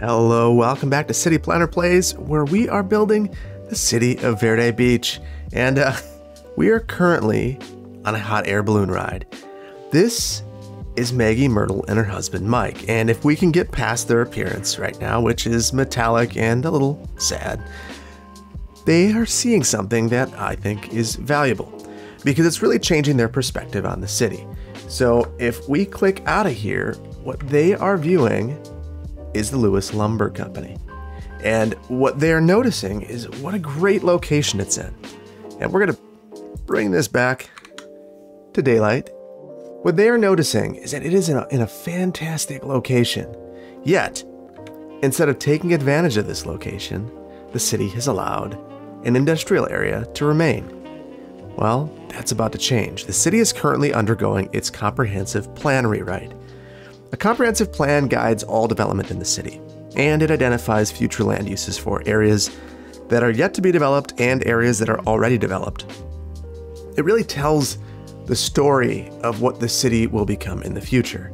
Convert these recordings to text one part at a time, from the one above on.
Hello, welcome back to City Planner Plays, where we are building the city of Verde Beach. And uh, we are currently on a hot air balloon ride. This is Maggie Myrtle and her husband Mike. And if we can get past their appearance right now, which is metallic and a little sad, they are seeing something that I think is valuable because it's really changing their perspective on the city. So if we click out of here, what they are viewing is the Lewis Lumber Company. And what they're noticing is what a great location it's in. And we're going to bring this back to daylight. What they are noticing is that it is in a, in a fantastic location. Yet, instead of taking advantage of this location, the city has allowed an industrial area to remain. Well, that's about to change. The city is currently undergoing its comprehensive plan rewrite. A comprehensive plan guides all development in the city, and it identifies future land uses for areas that are yet to be developed and areas that are already developed. It really tells the story of what the city will become in the future.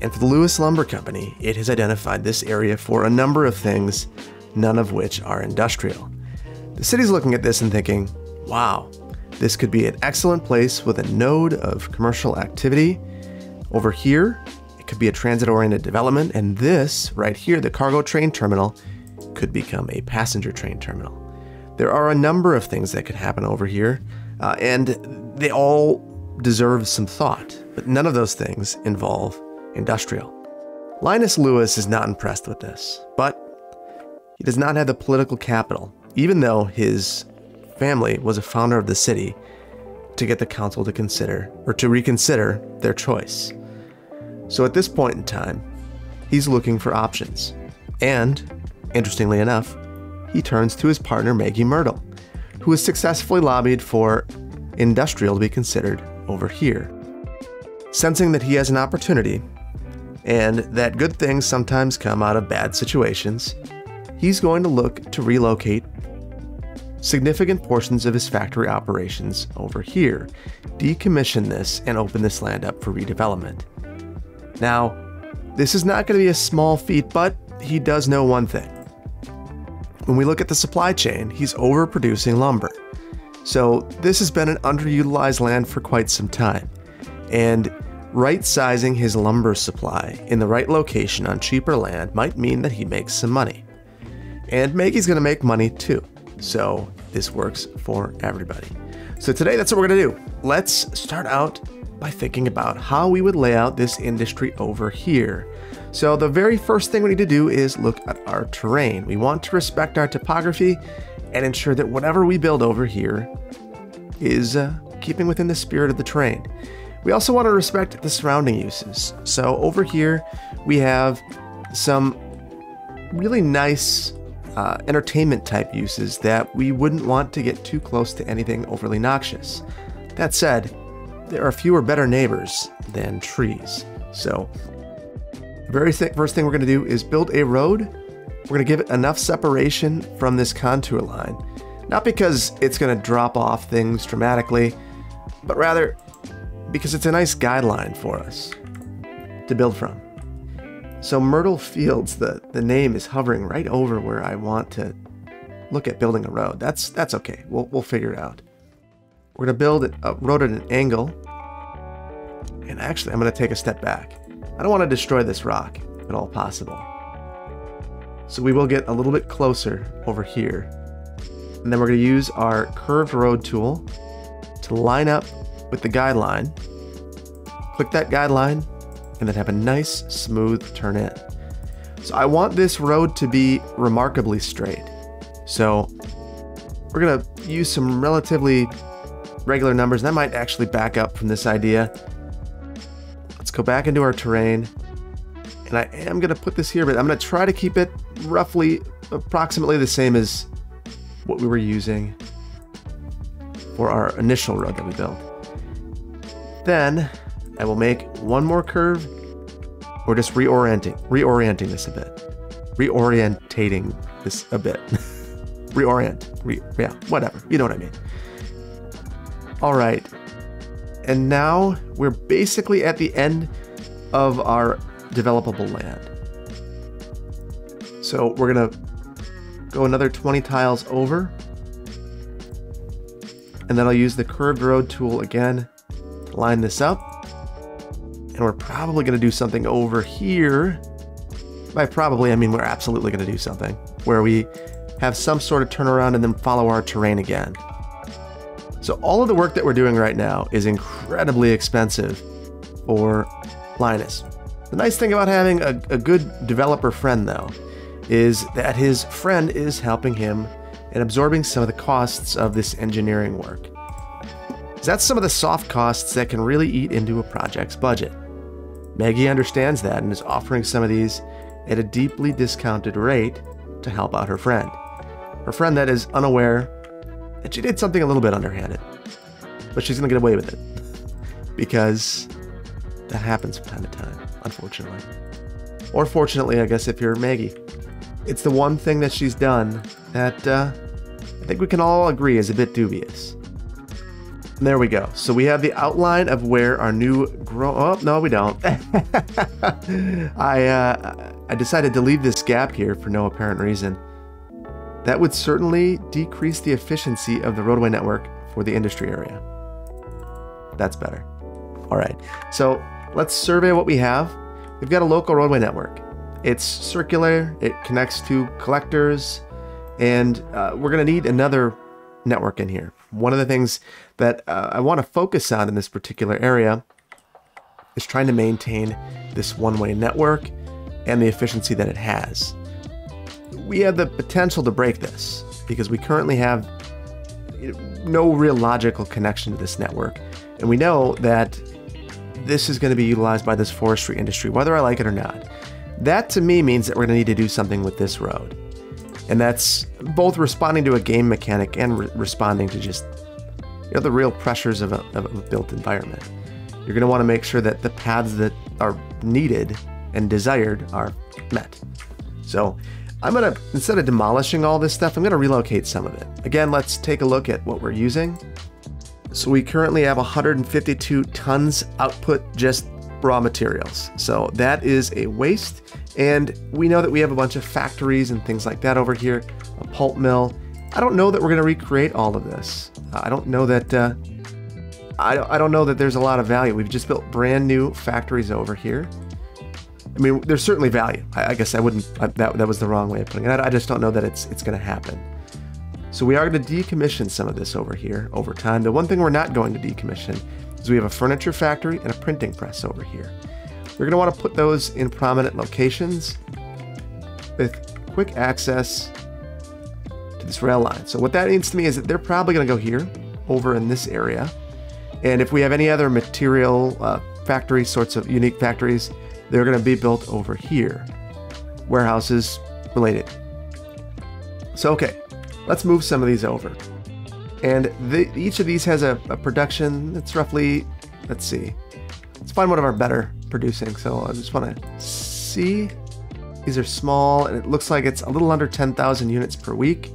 And for the Lewis Lumber Company, it has identified this area for a number of things, none of which are industrial. The city's looking at this and thinking, wow, this could be an excellent place with a node of commercial activity. Over here, could be a transit oriented development, and this right here, the cargo train terminal, could become a passenger train terminal. There are a number of things that could happen over here, uh, and they all deserve some thought, but none of those things involve industrial. Linus Lewis is not impressed with this, but he does not have the political capital, even though his family was a founder of the city, to get the council to consider or to reconsider their choice. So at this point in time, he's looking for options. And, interestingly enough, he turns to his partner Maggie Myrtle, who has successfully lobbied for industrial to be considered over here. Sensing that he has an opportunity and that good things sometimes come out of bad situations, he's going to look to relocate significant portions of his factory operations over here, decommission this, and open this land up for redevelopment. Now, this is not going to be a small feat, but he does know one thing. When we look at the supply chain, he's overproducing lumber. So, this has been an underutilized land for quite some time. And right sizing his lumber supply in the right location on cheaper land might mean that he makes some money. And Maggie's going to make money too. So, this works for everybody. So, today that's what we're going to do. Let's start out by thinking about how we would lay out this industry over here. So the very first thing we need to do is look at our terrain. We want to respect our topography and ensure that whatever we build over here is uh, keeping within the spirit of the terrain. We also want to respect the surrounding uses. So over here we have some really nice uh, entertainment type uses that we wouldn't want to get too close to anything overly noxious. That said, there are fewer better neighbors than trees. So, the very th- first thing we're going to do is build a road. We're going to give it enough separation from this contour line. Not because it's going to drop off things dramatically, but rather because it's a nice guideline for us to build from. So Myrtle Fields, the, the name is hovering right over where I want to look at building a road. That's that's okay. We'll, we'll figure it out. We're going to build a uh, road at an angle. And actually, I'm going to take a step back. I don't want to destroy this rock, at all possible. So we will get a little bit closer over here. And then we're going to use our curved road tool to line up with the guideline. Click that guideline and then have a nice smooth turn in. So I want this road to be remarkably straight. So we're going to use some relatively regular numbers. That might actually back up from this idea. Let's go back into our terrain. And I am going to put this here, but I'm going to try to keep it roughly approximately the same as what we were using for our initial road that we built. Then I will make one more curve or just reorienting, reorienting this a bit. Reorientating this a bit. Reorient. Re, yeah, whatever. You know what I mean. All right. And now we're basically at the end of our developable land. So we're gonna go another 20 tiles over. And then I'll use the curved road tool again to line this up. And we're probably gonna do something over here. By probably, I mean we're absolutely gonna do something where we have some sort of turnaround and then follow our terrain again. So all of the work that we're doing right now is incredibly expensive for Linus. The nice thing about having a, a good developer friend though is that his friend is helping him in absorbing some of the costs of this engineering work. That's some of the soft costs that can really eat into a project's budget. Maggie understands that and is offering some of these at a deeply discounted rate to help out her friend. Her friend that is unaware that she did something a little bit underhanded, but she's gonna get away with it because that happens from time to time, unfortunately. Or fortunately, I guess, if you're Maggie. It's the one thing that she's done that uh, I think we can all agree is a bit dubious. And there we go. So we have the outline of where our new grow. Oh no, we don't. I uh, I decided to leave this gap here for no apparent reason. That would certainly decrease the efficiency of the roadway network for the industry area. That's better. All right. So let's survey what we have. We've got a local roadway network. It's circular, it connects to collectors, and uh, we're going to need another network in here. One of the things that uh, I want to focus on in this particular area is trying to maintain this one-way network and the efficiency that it has. We have the potential to break this because we currently have no real logical connection to this network. And we know that this is going to be utilized by this forestry industry, whether I like it or not. That to me means that we're going to need to do something with this road. And that's both responding to a game mechanic and re responding to just you know the real pressures of a, of a built environment. You're going to want to make sure that the paths that are needed and desired are met. So I'm to, instead of demolishing all this stuff, I'm to relocate some of it. Again, let's take a look at what we're using. So we currently have 152 tons output just raw materials. So that is a waste. And we know that we have a bunch of factories and things like that over here, a pulp mill. I don't know that we're to recreate all of this. Uh, I don't know that. Uh, I, I don't know that there's a lot of value. We've just built brand new factories over here. I mean, there's certainly value. I, I guess I wouldn't. I, that that was the wrong way of putting it. I, I just don't know that it's it's going to happen. So we are going to decommission some of this over here over time. The one thing we're not going to decommission is we have a furniture factory and a printing press over here. We're going to want to put those in prominent locations with quick access to this rail line. So what that means to me is that they're probably going to go here, over in this area. And if we have any other material uh, factory sorts of unique factories, they're going to be built over here. Warehouses related. So, okay, let's move some of these over. And the, each of these has a, a production that's roughly, let's see, let's find one of our better producing. So I just want to see. These are small, and it looks like it's a little under 10,000 units per week.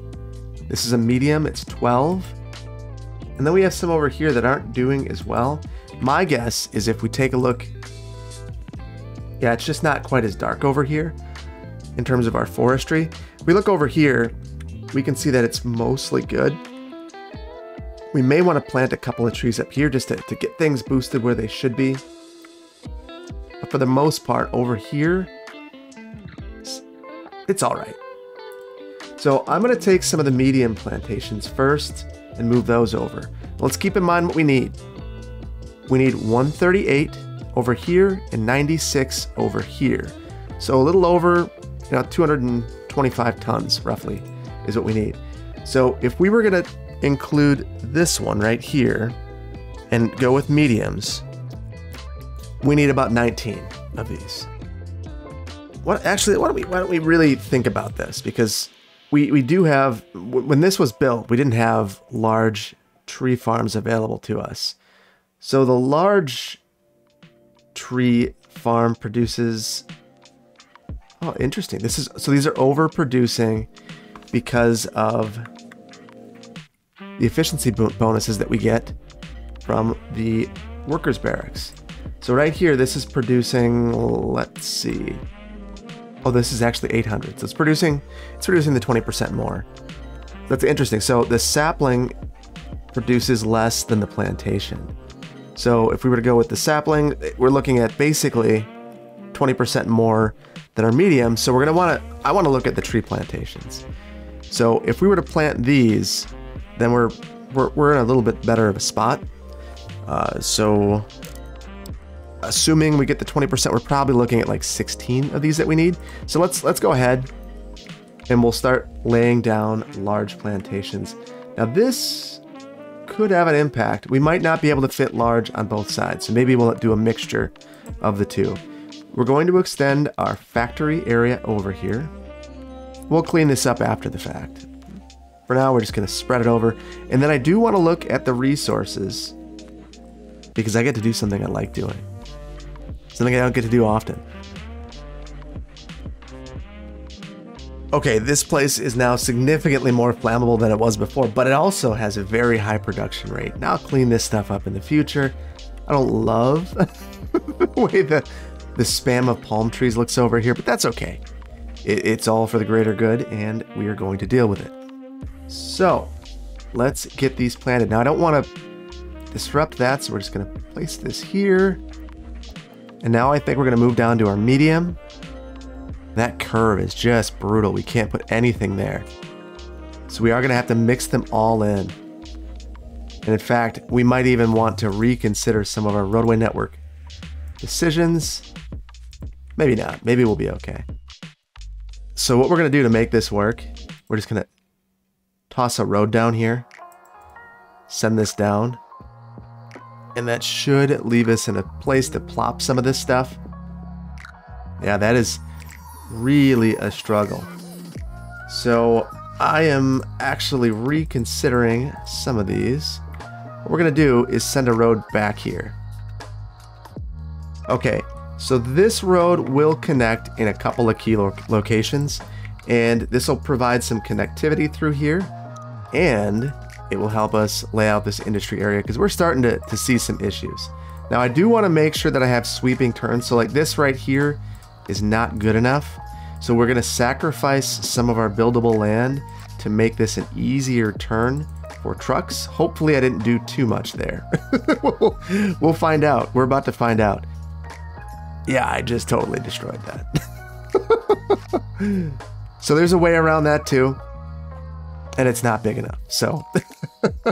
This is a medium, it's 12. And then we have some over here that aren't doing as well. My guess is if we take a look, yeah, it's just not quite as dark over here in terms of our forestry. If we look over here, we can see that it's mostly good. We may want to plant a couple of trees up here just to, to get things boosted where they should be. But for the most part, over here, it's, it's all right. So I'm going to take some of the medium plantations first and move those over. Let's keep in mind what we need. We need 138 over here and 96 over here. So a little over, you know, 225 tons roughly is what we need. So if we were going to include this one right here and go with mediums, we need about 19 of these. What actually? Why don't we? Why don't we really think about this? Because we we do have when this was built, we didn't have large tree farms available to us. So the large tree farm produces. Oh, interesting. This is so these are overproducing because of the efficiency bonuses that we get from the workers barracks. So right here, this is producing, let's see, Oh, this is actually 800. So it's producing, it's producing the 20% more. That's interesting. So the sapling produces less than the plantation. So if we were to go with the sapling, we're looking at basically 20% more than our medium. So we're gonna wanna, I wanna look at the tree plantations. So if we were to plant these, then we're, we're, we're in a little bit better of a spot. Uh, so assuming we get the 20%, we're probably looking at like 16 of these that we need. So let's, let's go ahead and we'll start laying down large plantations. Now this could have an impact. We might not be able to fit large on both sides, so maybe we'll do a mixture of the two. We're going to extend our factory area over here. We'll clean this up after the fact. For now, we're just going to spread it over. And then I do want to look at the resources because I get to do something I like doing. Something I don't get to do often. Okay, this place is now significantly more flammable than it was before, but it also has a very high production rate. Now I'll clean this stuff up in the future. I don't love the way the, the spam of palm trees looks over here, but that's okay. It, it's all for the greater good, and we are going to deal with it. So, let's get these planted. Now I don't want to disrupt that, so we're just going to place this here. And now I think we're going to move down to our medium. That curve is just brutal. We can't put anything there. So we are going to have to mix them all in. And in fact, we might even want to reconsider some of our roadway network decisions. Maybe not. Maybe we'll be okay. So what we're going to do to make this work, we're just going to toss a road down here, send this down, and that should leave us in a place to plop some of this stuff. Yeah, that is really a struggle. So I am actually reconsidering some of these. What we're going to do is send a road back here. Okay, so this road will connect in a couple of key lo locations, and this will provide some connectivity through here, and it will help us lay out this industry area because we're starting to, to see some issues. Now I do want to make sure that I have sweeping turns, so like this right here is not good enough. So we're to sacrifice some of our buildable land to make this an easier turn for trucks. Hopefully I didn't do too much there. we'll, find out. We're about to find out. Yeah, I just totally destroyed that. so there's a way around that too. And it's not big enough. So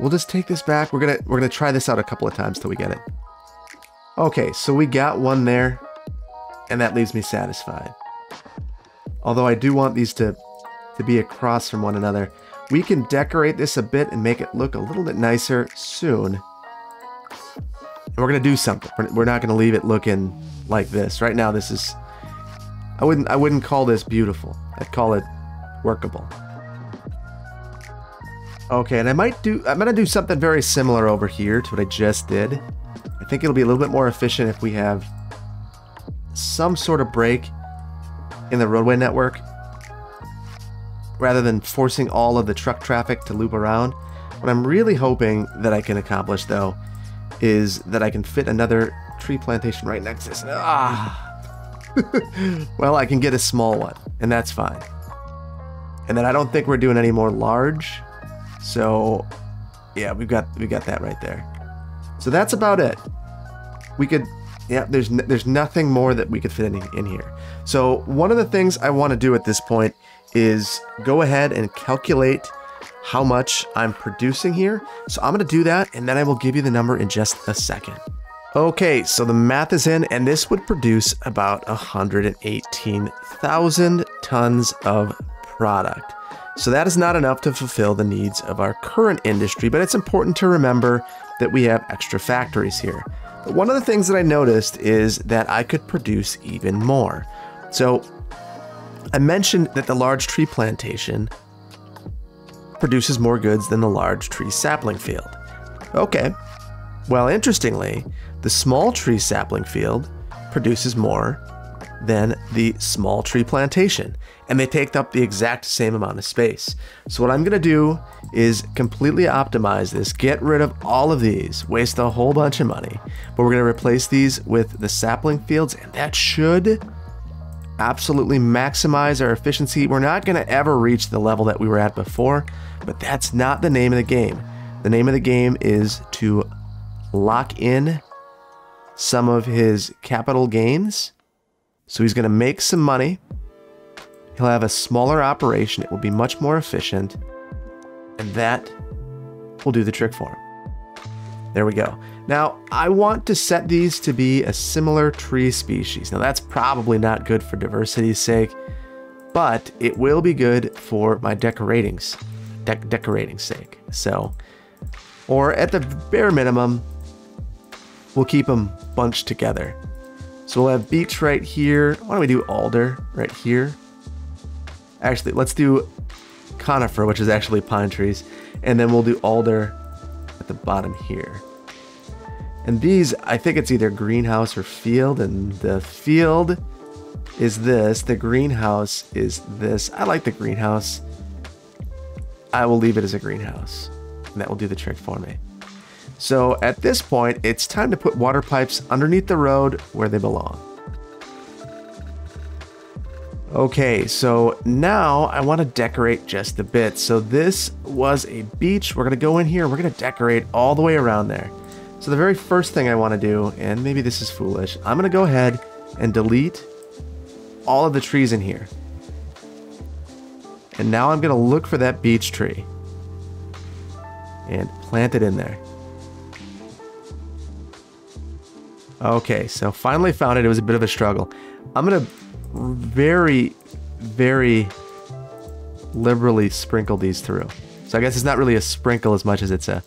we'll just take this back. We're to we're to try this out a couple of times till we get it. Okay, so we got one there and that leaves me satisfied. Although I do want these to, to be across from one another, we can decorate this a bit and make it look a little bit nicer soon. And we're gonna do something. We're not gonna leave it looking like this. Right now, this is, I wouldn't, I wouldn't call this beautiful. I'd call it workable. Okay, and I might do, I'm gonna do something very similar over here to what I just did. I think it'll be a little bit more efficient if we have some sort of break in the roadway network rather than forcing all of the truck traffic to loop around. What I'm really hoping that I can accomplish though is that I can fit another tree plantation right next to this. Ah. well, I can get a small one and that's fine. And then I don't think we're doing any more large. So yeah, we've got we got that right there. So that's about it. We could yeah, there's there's nothing more that we could fit in, in here. So one of the things I want to do at this point is go ahead and calculate how much I'm producing here. So I'm going to do that and then I will give you the number in just a second. Okay, so the math is in and this would produce about 118,000 tons of product. So that is not enough to fulfill the needs of our current industry, but it's important to remember that we have extra factories here. One of the things that I noticed is that I could produce even more. So I mentioned that the large tree plantation produces more goods than the large tree sapling field. Okay. Well, interestingly, the small tree sapling field produces more than the small tree plantation, and they take up the exact same amount of space. So what I'm gonna do is completely optimize this, get rid of all of these, waste a whole bunch of money, but we're gonna replace these with the sapling fields, and that should absolutely maximize our efficiency. We're not going to ever reach the level that we were at before, but that's not the name of the game. The name of the game is to lock in some of his capital gains. So he's going to make some money. He'll have a smaller operation. It will be much more efficient. And that will do the trick for him. There we go. Now, I want to set these to be a similar tree species. Now, that's probably not good for diversity's sake, but it will be good for my decoratings, de sake. So, or at the bare minimum, we'll keep them bunched together. So we'll have beech right here. Why don't we do alder right here? Actually, let's do conifer, which is actually pine trees, and then we'll do alder at the bottom here. And these, I think it's either greenhouse or field, and the field is this, the greenhouse is this. I like the greenhouse. I will leave it as a greenhouse, and that will do the trick for me. So at this point, it's time to put water pipes underneath the road where they belong. Okay, so now I want to decorate just a bit. So this was a beech. We're going to go in here. We're going to decorate all the way around there. So the very first thing I want to do, and maybe this is foolish, I'm going to go ahead and delete all of the trees in here. And now I'm going to look for that beech tree and plant it in there. Okay, so finally found it. It was a bit of a struggle. I'm going to very, very liberally sprinkle these through. So I guess it's not really a sprinkle as much as it's a...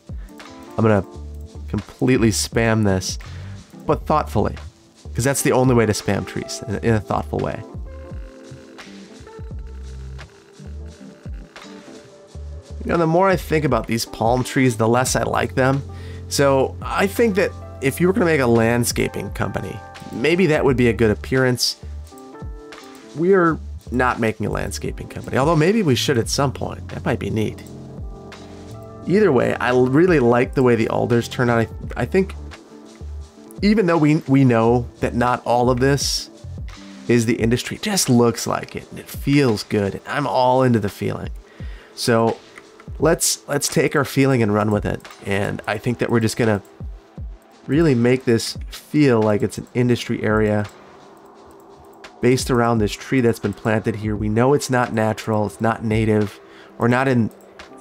I'm going to completely spam this, but thoughtfully, because that's the only way to spam trees in, in a thoughtful way. You know, the more I think about these palm trees, the less I like them. So I think that if you were going to make a landscaping company, maybe that would be a good appearance. We are not making a landscaping company, although maybe we should at some point. That might be neat. Either way, I really like the way the alders turn out. I, I think even though we, we know that not all of this is the industry, just looks like it and it feels good. And I'm all into the feeling. So let's let's take our feeling and run with it. And I think that we're just gonna really make this feel like it's an industry area based around this tree that's been planted here. We know it's not natural, it's not native, or not in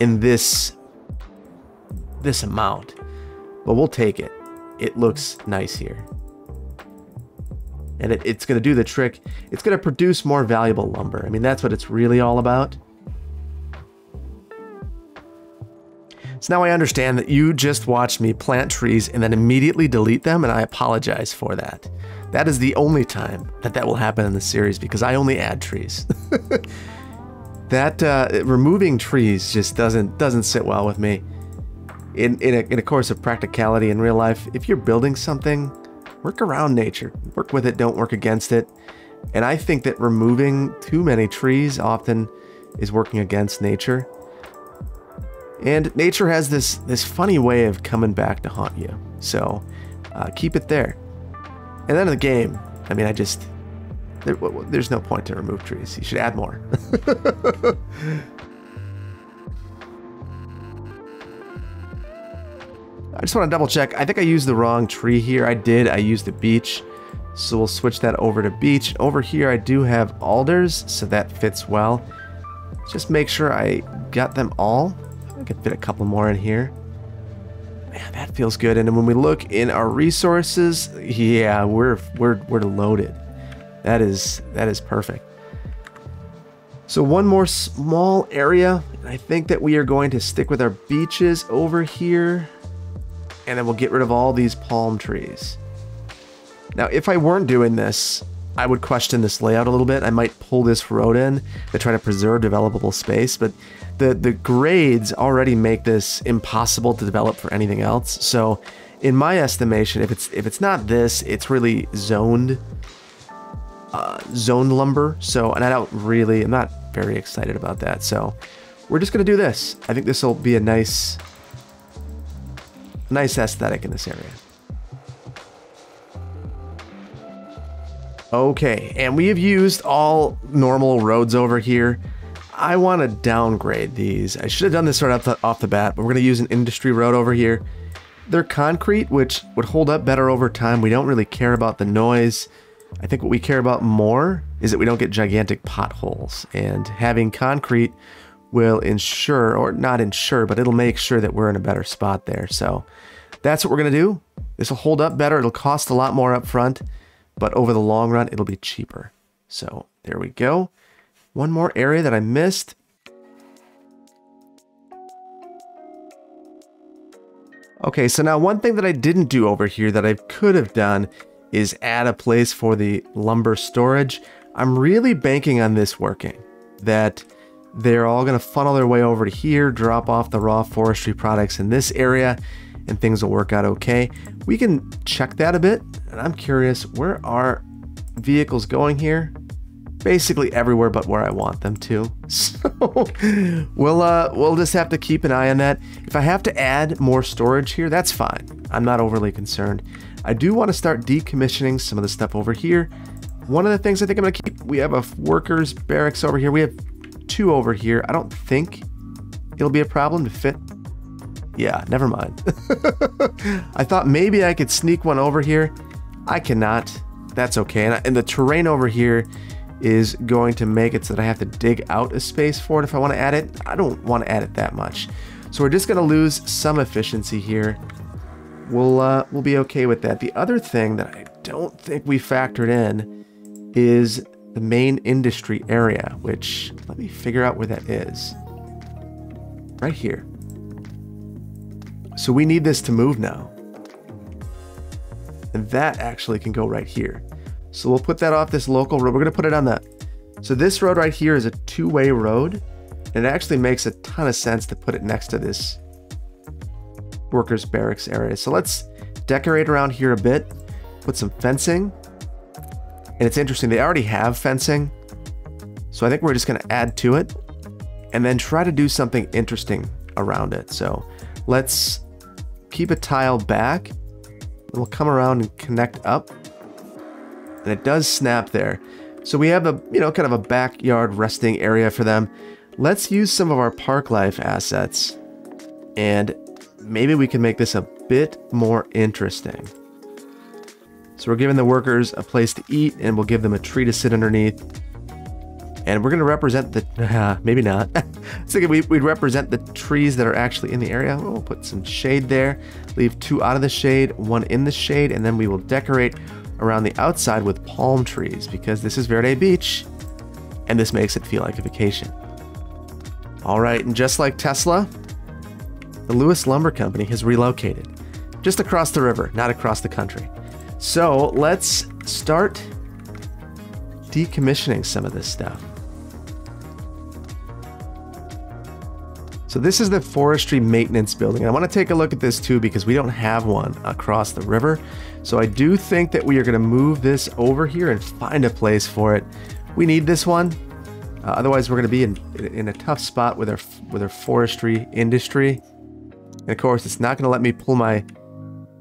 in this this amount, but we'll take it. It looks nice here. And it, it's going to do the trick. It's going to produce more valuable lumber. I mean, that's what it's really all about. So now I understand that you just watched me plant trees and then immediately delete them, and I apologize for that. That is the only time that that will happen in the series because I only add trees. that uh, removing trees just doesn't doesn't sit well with me in, in, a, in a course of practicality in real life, if you're building something, work around nature. Work with it, don't work against it. And I think that removing too many trees often is working against nature. And nature has this, this funny way of coming back to haunt you. So uh, keep it there. And then in the game, I mean, I just, there, there's no point to remove trees. You should add more. I just want to double check. I think I used the wrong tree here. I did. I used the beech. So we'll switch that over to beech. Over here, I do have alders, so that fits well. Just make sure I got them all. I could fit a couple more in here. Man, that feels good. And then when we look in our resources, yeah, we're we're we're loaded. That is that is perfect. So one more small area. I think that we are going to stick with our beeches over here and then we'll get rid of all these palm trees. Now, if I weren't doing this, I would question this layout a little bit. I might pull this road in to try to preserve developable space, but the, the grades already make this impossible to develop for anything else. So in my estimation, if it's if it's not this, it's really zoned uh, zoned lumber. So, and I don't really, I'm not very excited about that. So we're just to do this. I think this will be a nice nice aesthetic in this area. Okay, and we have used all normal roads over here. I want to downgrade these. I should have done this right off the, off the bat, but we're going to use an industry road over here. They're concrete, which would hold up better over time. We don't really care about the noise. I think what we care about more is that we don't get gigantic potholes. And having concrete will ensure, or not ensure, but it'll make sure that we're in a better spot there. So that's what we're going to do. This will hold up better. It'll cost a lot more up front, but over the long run, it'll be cheaper. So there we go. One more area that I missed. Okay, so now one thing that I didn't do over here that I could have done is add a place for the lumber storage. I'm really banking on this working, that they're all going to funnel their way over to here, drop off the raw forestry products in this area, and things will work out okay. We can check that a bit, and I'm curious, where are vehicles going here? Basically everywhere but where I want them to. So we'll uh, we'll just have to keep an eye on that. If I have to add more storage here, that's fine. I'm not overly concerned. I do want to start decommissioning some of the stuff over here. One of the things I think I'm going to keep, we have a workers barracks over here. We have two over here. I don't think it'll be a problem to fit. Yeah, never mind. I thought maybe I could sneak one over here. I cannot. That's okay. And, I, and the terrain over here is going to make it so that I have to dig out a space for it if I want to add it. I don't want to add it that much. So we're just going to lose some efficiency here. We'll, uh, we'll be okay with that. The other thing that I don't think we factored in is the main industry area, which let me figure out where that is. Right here. So we need this to move now. And that actually can go right here. So we'll put that off this local road. We're going to put it on the... So this road right here is a two-way road. And it actually makes a ton of sense to put it next to this workers barracks area. So let's decorate around here a bit. Put some fencing. And it's interesting, they already have fencing. So I think we're just going to add to it and then try to do something interesting around it. So let's keep a tile back. We'll come around and connect up. And it does snap there. So we have a, you know, kind of a backyard resting area for them. Let's use some of our park life assets and maybe we can make this a bit more interesting. So we're giving the workers a place to eat and we'll give them a tree to sit underneath. And we're going to represent the, uh, maybe not. thinking we, would represent the trees that are actually in the area. We'll put some shade there, leave two out of the shade, one in the shade, and then we will decorate around the outside with palm trees because this is Verde Beach and this makes it feel like a vacation. All right, and just like Tesla, the Lewis Lumber Company has relocated just across the river, not across the country. So let's start decommissioning some of this stuff. So this is the forestry maintenance building. I want to take a look at this too because we don't have one across the river. So I do think that we are going to move this over here and find a place for it. We need this one. Uh, otherwise, we're going to be in, in a tough spot with our, with our forestry industry. And of course, it's not going to let me pull my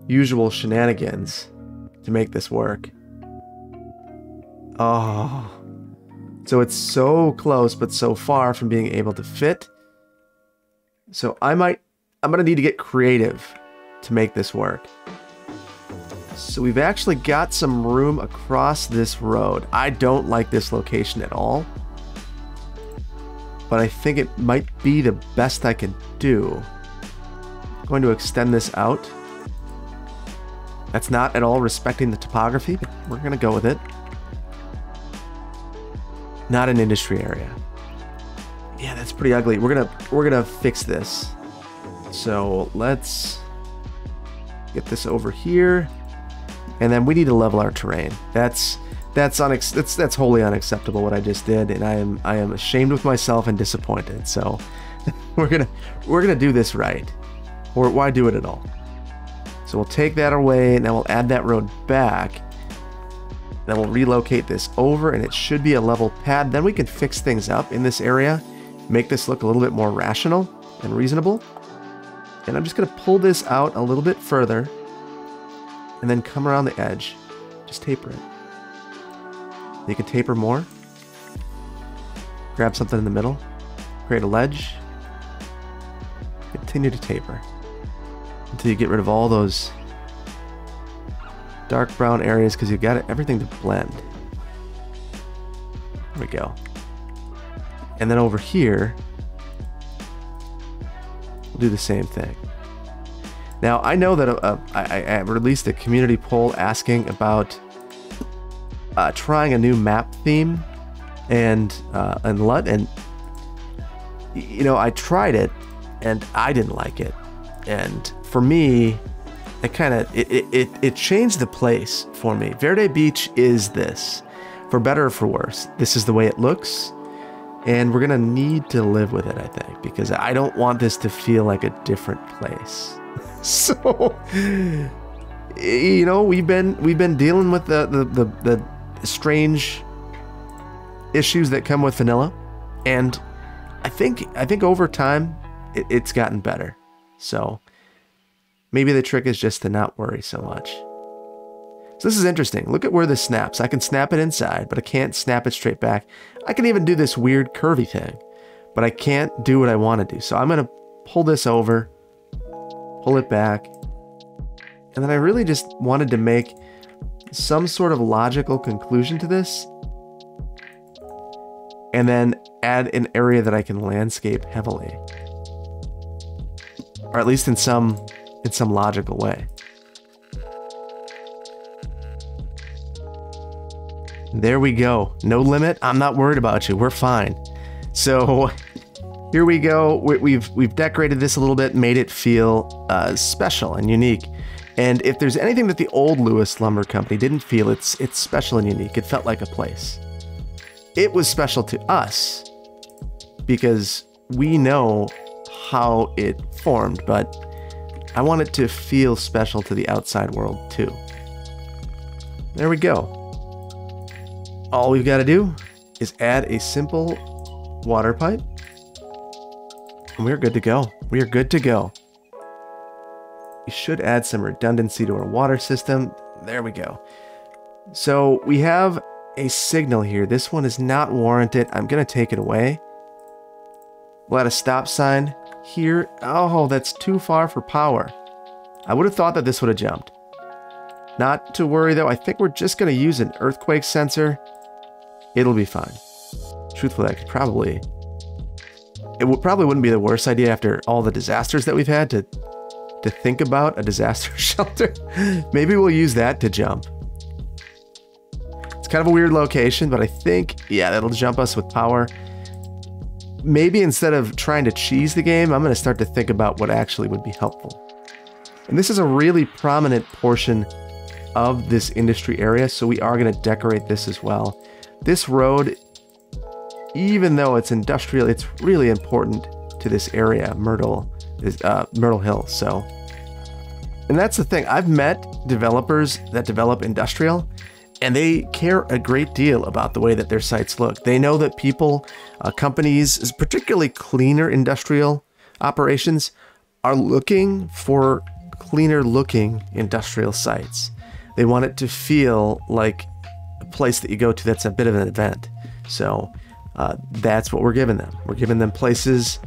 usual shenanigans to make this work. Oh. So it's so close, but so far from being able to fit. So I might, I'm going to need to get creative to make this work. So we've actually got some room across this road. I don't like this location at all. But I think it might be the best I can do. I'm going to extend this out. That's not at all respecting the topography, but we're going to go with it. Not an industry area. Yeah, that's pretty ugly. We're to we're to fix this. So, let's get this over here. And then we need to level our terrain. That's that's unex that's that's wholly unacceptable what I just did and I am I am ashamed with myself and disappointed. So, we're to we're to do this right. Or why do it at all? So we'll take that away, and then we'll add that road back. Then we'll relocate this over, and it should be a level pad. Then we can fix things up in this area, make this look a little bit more rational and reasonable. And I'm just going to pull this out a little bit further, and then come around the edge. Just taper it. You can taper more. Grab something in the middle. Create a ledge. Continue to taper. Until you get rid of all those dark brown areas because you've got everything to blend. There we go. And then over here, we'll do the same thing. Now, I know that uh, I, I, released a community poll asking about uh, trying a new map theme and uh, and LUT, and you know, I tried it and I didn't like it. And for me, it kind of it, it, it changed the place for me. Verde Beach is this, for better or for worse. This is the way it looks, and we're gonna need to live with it, I think, because I don't want this to feel like a different place. so, eh, you know, we've been we've been dealing with the the, the, the strange issues that come with vanilla, and I think I think over time it, it's gotten better. So maybe the trick is just to not worry so much. So this is interesting. Look at where this snaps. I can snap it inside, but I can't snap it straight back. I can even do this weird curvy thing, but I can't do what I want to do. So I'm going to pull this over, pull it back, and then I really just wanted to make some sort of logical conclusion to this, and then add an area that I can landscape heavily or at least in some in some logical way. There we go. No limit. I'm not worried about you. We're fine. So here we go. We've we've decorated this a little bit, made it feel uh, special and unique. And if there's anything that the old Lewis Lumber Company didn't feel, it's it's special and unique. It felt like a place. It was special to us because we know how it formed, but I want it to feel special to the outside world too. There we go. All we've got to do is add a simple water pipe. And we're good to go. We are good to go. We should add some redundancy to our water system. There we go. So we have a signal here. This one is not warranted. I'm going to take it away. We'll add a stop sign here. Oh, that's too far for power. I would have thought that this would have jumped. Not to worry though, I think we're just going to use an earthquake sensor. It'll be fine. Truthfully, I could probably... It probably wouldn't be the worst idea after all the disasters that we've had to to think about a disaster shelter. Maybe we'll use that to jump. It's kind of a weird location, but I think, yeah, that'll jump us with power maybe instead of trying to cheese the game, I'm going to start to think about what actually would be helpful. And this is a really prominent portion of this industry area, so we are going to decorate this as well. This road, even though it's industrial, it's really important to this area, Myrtle, uh, Myrtle Hill. So, and that's the thing. I've met developers that develop industrial, and they care a great deal about the way that their sites look. They know that people, uh, companies, particularly cleaner industrial operations, are looking for cleaner looking industrial sites. They want it to feel like place that you go to that's a bit of an event. So uh, that's what we're giving them. We're giving them places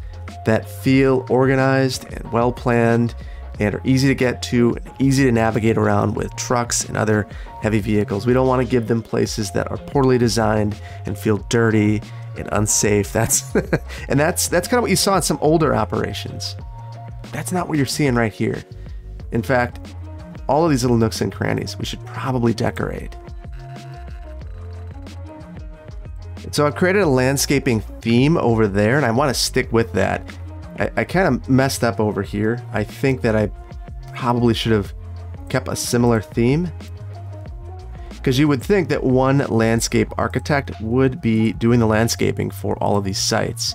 that feel organized and well planned and are easy to get to, easy to navigate around with trucks and other heavy vehicles. We don't want to give them places that are poorly designed and feel dirty and unsafe. That's and that's that's kind of what you saw in some older operations. That's not what you're seeing right here. In fact, all of these little nooks and crannies we should probably decorate. So I've created a landscaping theme over there and I want to stick with that I, I kind of messed up over here. I think that I probably should have kept a similar theme. Because you would think that one landscape architect would be doing the landscaping for all of these sites.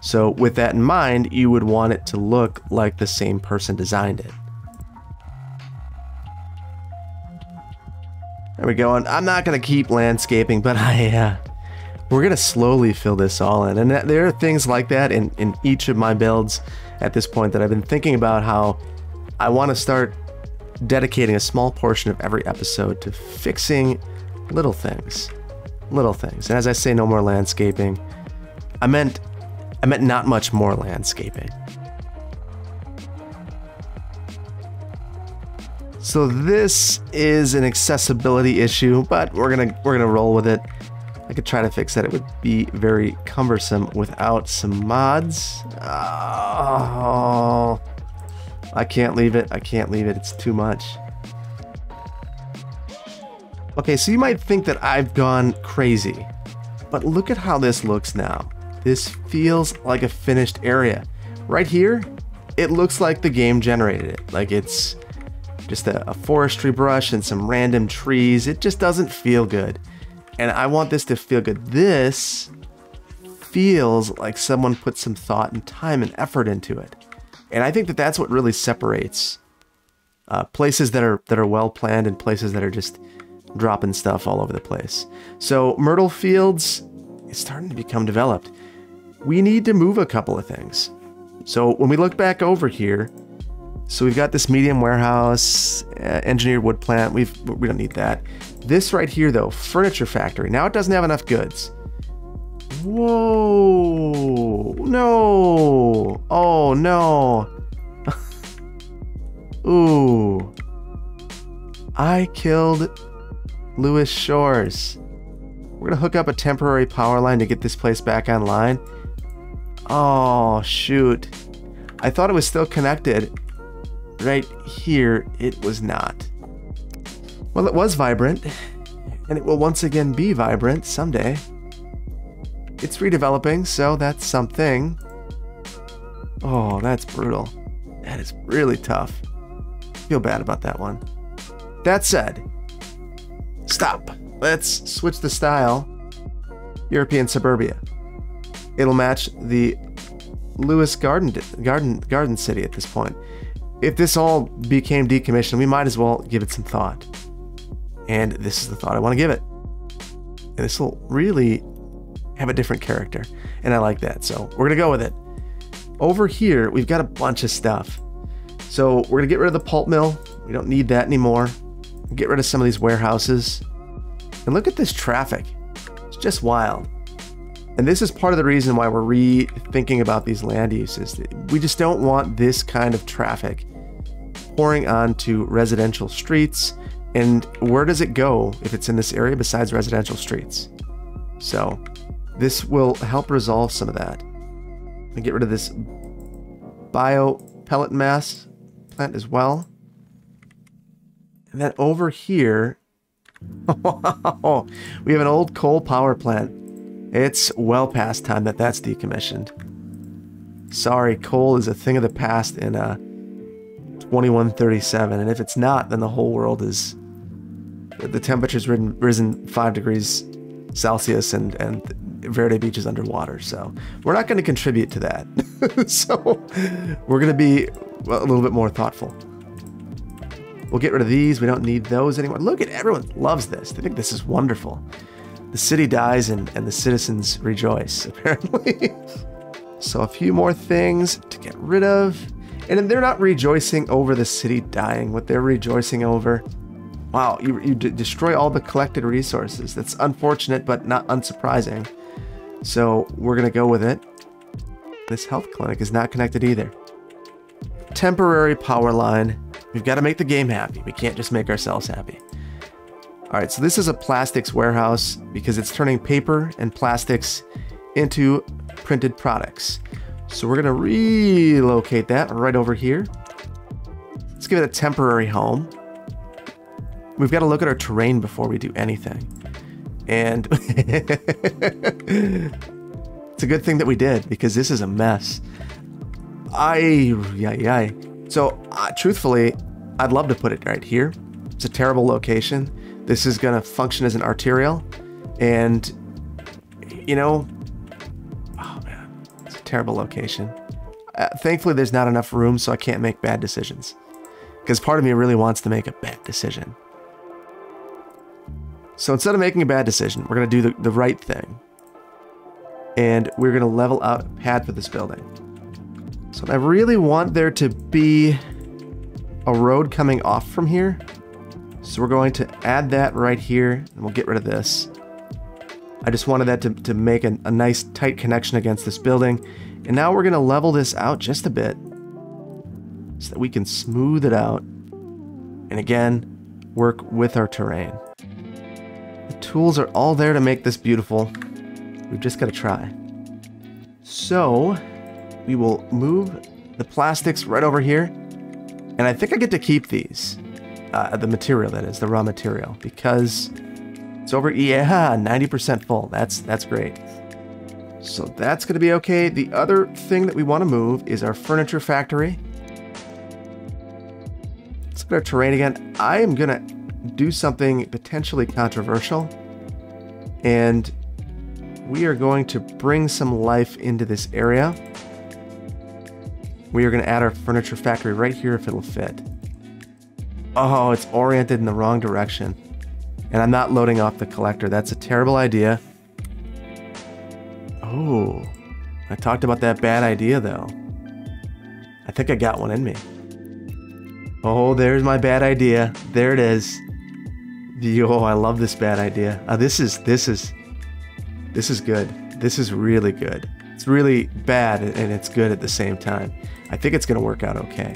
So with that in mind, you would want it to look like the same person designed it. There we go. And I'm not going to keep landscaping, but I, uh, we're going to slowly fill this all in. And there are things like that in, in each of my builds at this point that I've been thinking about how I want to start dedicating a small portion of every episode to fixing little things. little things. And as I say, no more landscaping. I meant, I meant not much more landscaping. So this is an accessibility issue, but we're gonna we're gonna roll with it. I could try to fix that. It would be very cumbersome without some mods. Oh, I can't leave it. I can't leave it. It's too much. Okay, so you might think that I've gone crazy, but look at how this looks now. This feels like a finished area. Right here, it looks like the game generated it. Like it's just a, a forestry brush and some random trees. It just doesn't feel good. And I want this to feel good. This feels like someone put some thought and time and effort into it. And I think that that's what really separates uh, places that are that are well planned and places that are just dropping stuff all over the place. So Myrtle Fields is starting to become developed. We need to move a couple of things. So when we look back over here, so we've got this medium warehouse, uh, engineered wood plant. We've we don't need that. This right here though, furniture factory. Now it doesn't have enough goods. Whoa! No! Oh no! Ooh! I killed Lewis Shores. We're gonna hook up a temporary power line to get this place back online. Oh, shoot. I thought it was still connected. Right here, it was not. Well, it was vibrant, and it will once again be vibrant someday. It's redeveloping, so that's something. Oh, that's brutal. That is really tough. Feel bad about that one. That said, Stop. Let's switch the style. European suburbia. It'll match the Lewis Garden Garden Garden City at this point. If this all became decommissioned, we might as well give it some thought. And this is the thought I want to give it. And this will really have a different character. And I like that. So we're going to go with it. Over here, we've got a bunch of stuff. So we're going to get rid of the pulp mill. We don't need that anymore get rid of some of these warehouses. And look at this traffic. It's just wild. And this is part of the reason why we're rethinking about these land uses. We just don't want this kind of traffic pouring onto residential streets. And where does it go if it's in this area besides residential streets? So this will help resolve some of that. And get rid of this bio pellet mass plant as well. And then over here, we have an old coal power plant. It's well past time that that's decommissioned. Sorry, coal is a thing of the past in uh, 2137, and if it's not, then the whole world is... The temperature's risen, risen 5 degrees Celsius and, and Verde Beach is underwater, so we're not going to contribute to that. so we're going to be a little bit more thoughtful. We'll get rid of these. We don't need those anymore. Look at everyone loves this. They think this is wonderful. The city dies and, and the citizens rejoice, apparently. so a few more things to get rid of. And they're not rejoicing over the city dying. What they're rejoicing over, wow, you, you destroy all the collected resources. That's unfortunate, but not unsurprising. So we're going to go with it. This health clinic is not connected either. Temporary power line We've got to make the game happy. We can't just make ourselves happy. All right, so this is a plastics warehouse because it's turning paper and plastics into printed products. So we're gonna relocate that right over here. Let's give it a temporary home. We've got to look at our terrain before we do anything. And it's a good thing that we did because this is a mess. I, yeah, yeah. So, uh, truthfully, I'd love to put it right here. It's a terrible location. This is going to function as an arterial. And, you know, terrible location. Uh, thankfully, there's not enough room, so I can't make bad decisions. Because part of me really wants to make a bad decision. So instead of making a bad decision, we're going to do the, the right thing. And we're going to level out a pad for this building. So I really want there to be a road coming off from here. So we're going to add that right here and we'll get rid of this. I just wanted that to, to make a, a nice tight connection against this building. And now we're going to level this out just a bit so that we can smooth it out. And again, work with our terrain. The tools are all there to make this beautiful. We've just got to try. So we will move the plastics right over here. And I think I get to keep these. Uh, the material, that is, the raw material. Because it's over, yeah, 90% full. That's, that's great. So that's going to be okay. The other thing that we want to move is our furniture factory. Let's look at our terrain again. I am going to do something potentially controversial. And we are going to bring some life into this area. We are going to add our furniture factory right here if it'll fit. Oh, it's oriented in the wrong direction. And I'm not loading off the collector. That's a terrible idea. Oh, I talked about that bad idea though. I think I got one in me. Oh, there's my bad idea. There it is. Yo, I love this bad idea. Uh, this is this is this is good. This is really good. It's really bad and it's good at the same time. I think it's going to work out okay.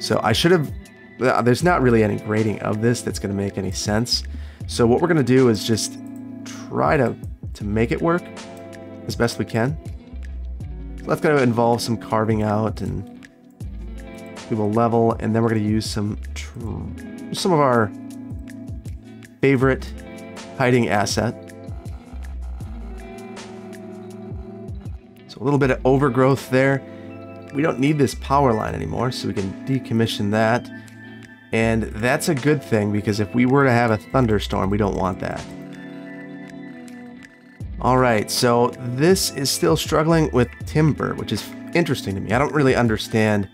So I should have. Uh, there's not really any grading of this that's going to make any sense. So what we're going to do is just try to to make it work as best we can. So that's going to involve some carving out and we will level and then we're going to use some some of our favorite hiding asset. So a little bit of overgrowth there. We don't need this power line anymore, so we can decommission that. And that's a good thing because if we were to have a thunderstorm, we don't want that. All right, so this is still struggling with timber, which is interesting to me. I don't really understand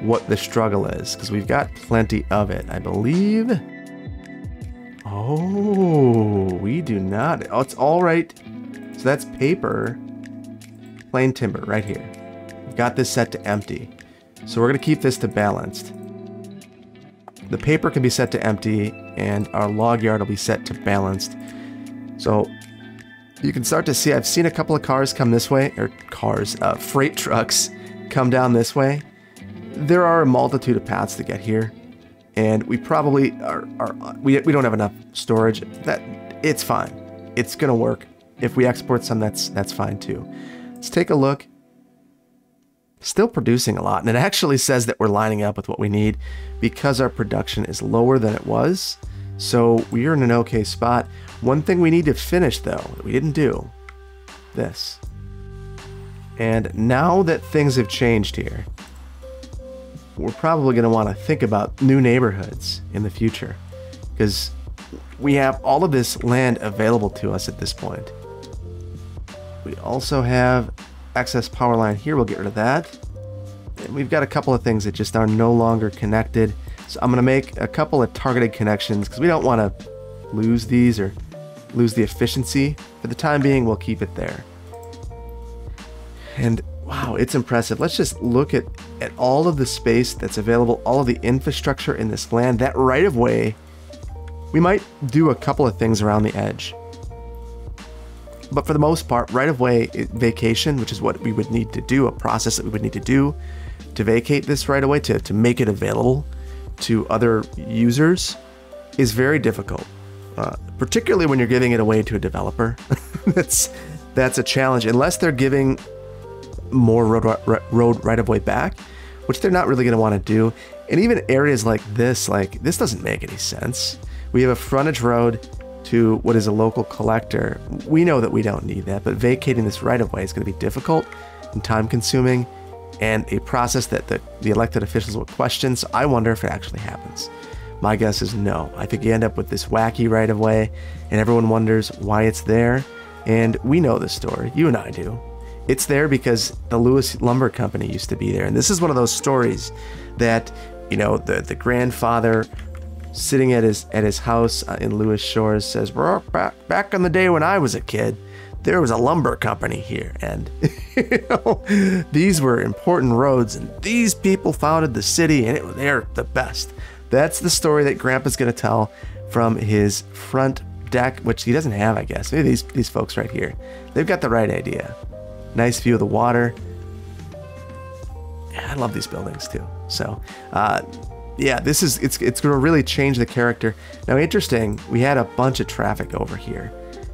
what the struggle is because we've got plenty of it, I believe. Oh, we do not. Oh, it's all right. So that's paper, plain timber right here. We've got this set to empty. So we're going to keep this to balanced. The paper can be set to empty and our log yard will be set to balanced. So you can start to see I've seen a couple of cars come this way, or cars, uh, freight trucks come down this way. There are a multitude of paths to get here, and we probably are, are we, we don't have enough storage. That it's fine. It's gonna work. If we export some, that's that's fine too. Let's take a look. Still producing a lot, and it actually says that we're lining up with what we need because our production is lower than it was. So we are in an okay spot. One thing we need to finish though, that we didn't do, this. And now that things have changed here, we're probably going to want to think about new neighborhoods in the future because we have all of this land available to us at this point. We also have excess power line here. We'll get rid of that. And we've got a couple of things that just are no longer connected. So I'm going to make a couple of targeted connections because we don't want to lose these or lose the efficiency. For the time being, we'll keep it there. And wow, it's impressive. Let's just look at, at all of the space that's available, all of the infrastructure in this land, that right of way. We might do a couple of things around the edge. But for the most part, right of way vacation, which is what we would need to do, a process that we would need to do to vacate this right away, to, to make it available to other users, is very difficult. Uh, particularly when you're giving it away to a developer. that's that's a challenge unless they're giving more road road right of way back, which they're not really going to want to do. And even areas like this, like this doesn't make any sense. We have a frontage road to what is a local collector. We know that we don't need that, but vacating this right of way is going to be difficult and time consuming and a process that the, the elected officials will question. So I wonder if it actually happens. My guess is no. I think you end up with this wacky right of way, and everyone wonders why it's there. And we know the story. You and I do. It's there because the Lewis Lumber Company used to be there. And this is one of those stories that, you know, the, the grandfather sitting at his at his house uh, in Lewis Shores says, back, back in the day when I was a kid, there was a lumber company here. And, you know, these were important roads, and these people founded the city, and it, they're the best. That's the story that Grandpa's going to tell from his front deck, which he doesn't have, I guess. Maybe these, these folks right here. They've got the right idea. Nice view of the water. I love these buildings too. So, uh, yeah, this is it's it's going to really change the character. Now, interesting, we had a bunch of traffic over here,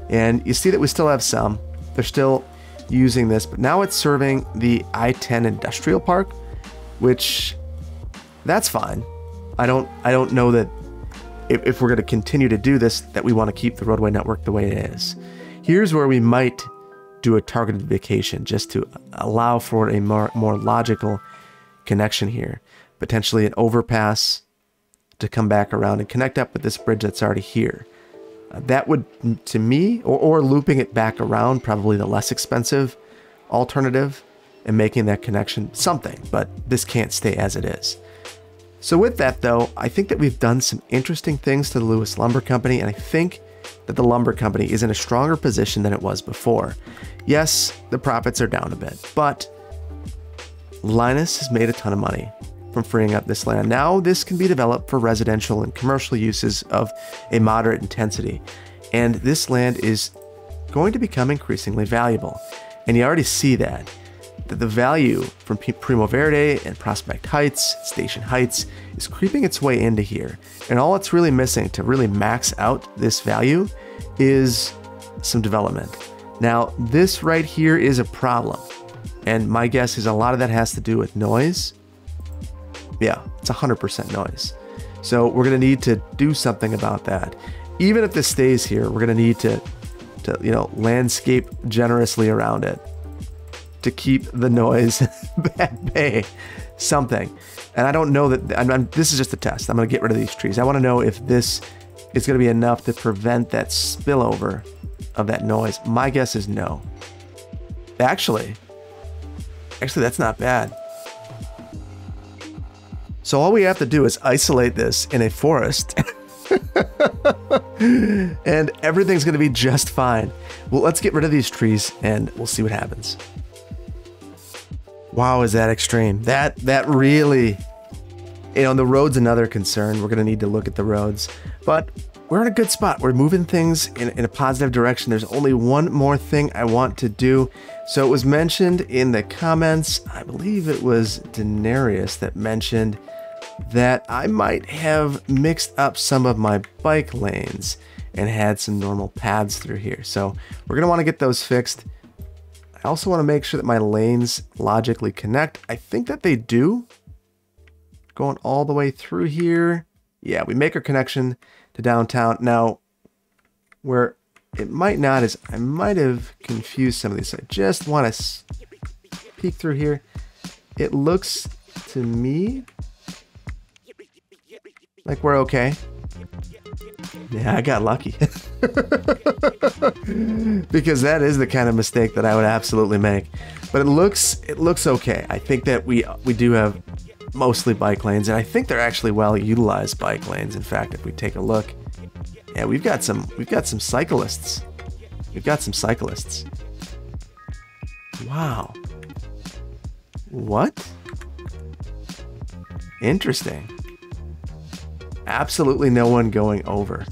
and you see that we still have some. They're still using this, but now it's serving the I-10 industrial park, which that's fine. I don't I don't know that if, if we're going to continue to do this that we want to keep the roadway network the way it is. Here's where we might do a targeted vacation just to allow for a more, more logical connection here. Potentially an overpass to come back around and connect up with this bridge that's already here. Uh, that would, to me, or, or looping it back around, probably the less expensive alternative and making that connection something, but this can't stay as it is. So, with that though, I think that we've done some interesting things to the Lewis Lumber Company, and I think that the lumber company is in a stronger position than it was before. Yes, the profits are down a bit, but Linus has made a ton of money from freeing up this land. Now, this can be developed for residential and commercial uses of a moderate intensity, and this land is going to become increasingly valuable. And you already see that. That the value from Primo Verde and Prospect Heights, Station Heights, is creeping its way into here. And all it's really missing to really max out this value is some development. Now, this right here is a problem. And my guess is a lot of that has to do with noise. Yeah, it's 100% noise. So we're going to need to do something about that. Even if this stays here, we're going to need to, to, you know, landscape generously around it to keep the noise at bay. Something. And I don't know that, I'm, I'm, this is just a test. I'm going to get rid of these trees. I want to know if this is going to be enough to prevent that spillover of that noise. My guess is no. Actually, actually, that's not bad. So all we have to do is isolate this in a forest. and everything's going to be just fine. Well, let's get rid of these trees and we'll see what happens. Wow, is that extreme? That that really you know, the road's another concern. We're going to need to look at the roads. But we're in a good spot. We're moving things in, in, a positive direction. There's only one more thing I want to do. So it was mentioned in the comments, I believe it was Denarius that mentioned that I might have mixed up some of my bike lanes and had some normal paths through here. So we're going to want to get those fixed. I also want to make sure that my lanes logically connect. I think that they do. Going all the way through here. Yeah, we make our connection to downtown. Now, where it might not is I might have confused some of these. I just want to peek through here. It looks to me like we're okay. Yeah, I got lucky. because that is the kind of mistake that I would absolutely make. But it looks it looks okay. I think that we we do have mostly bike lanes and I think they're actually well utilized bike lanes. In fact, if we take a look, yeah, we've got some we've got some cyclists. We've got some cyclists. Wow. What? Interesting absolutely no one going over.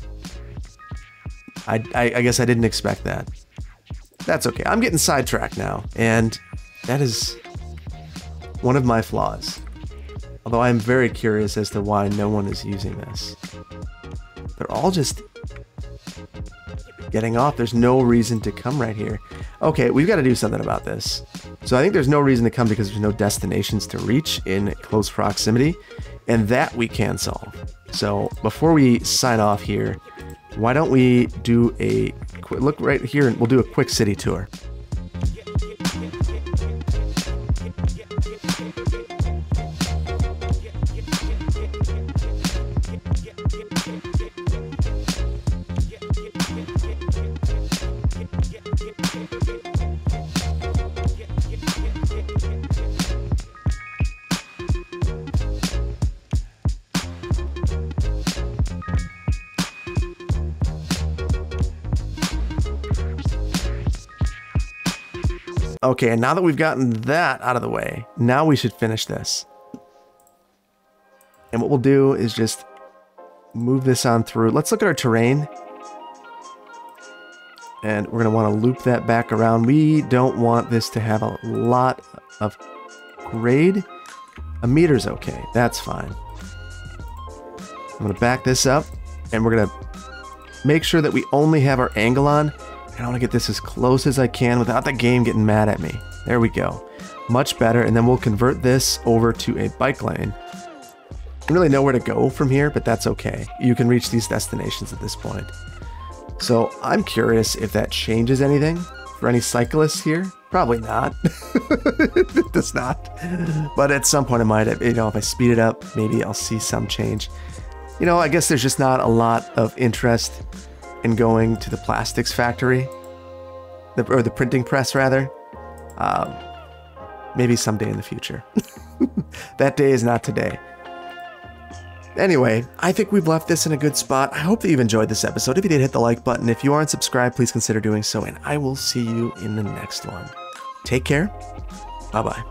I, I, I, guess I didn't expect that. That's okay. I'm getting sidetracked now, and that is one of my flaws. Although I'm very curious as to why no one is using this. They're all just getting off. There's no reason to come right here. Okay, we've got to do something about this. So I think there's no reason to come because there's no destinations to reach in close proximity, and that we can solve. So before we sign off here, why don't we do a quick look right here and we'll do a quick city tour. Okay, and now that we've gotten that out of the way, now we should finish this. And what we'll do is just move this on through. Let's look at our terrain. and we're going to want to loop that back around. We don't want this to have a lot of grade. A meter's okay. That's fine. I'm going to back this up, and we're going to make sure that we only have our angle on. And I want to get this as close as I can without the game getting mad at me. There we go. Much better. And then we'll convert this over to a bike lane. I really know where to go from here, but that's okay. You can reach these destinations at this point. So I'm curious if that changes anything for any cyclists here. Probably not. it does not. But at some point, it might. You know, if I speed it up, maybe I'll see some change. You know, I guess there's just not a lot of interest in going to the plastics factory, the, or the printing press rather. Um, maybe someday in the future. that day is not today. Anyway, I think we've left this in a good spot. I hope that you've enjoyed this episode. If you did, hit the like button. If you aren't subscribed, please consider doing so, and I will see you in the next one. Take care. Bye bye.